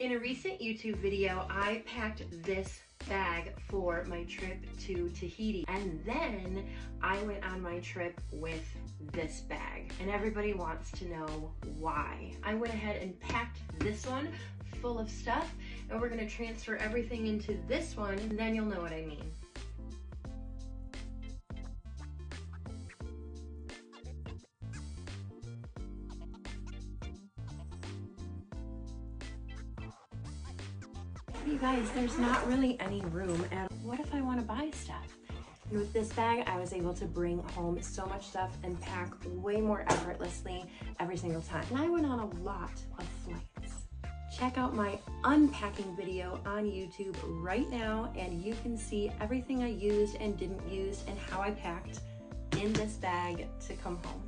In a recent YouTube video, I packed this bag for my trip to Tahiti. And then I went on my trip with this bag. And everybody wants to know why. I went ahead and packed this one full of stuff and we're gonna transfer everything into this one and then you'll know what I mean. You guys, there's not really any room at what if I want to buy stuff? And with this bag, I was able to bring home so much stuff and pack way more effortlessly every single time. And I went on a lot of flights. Check out my unpacking video on YouTube right now and you can see everything I used and didn't use and how I packed in this bag to come home.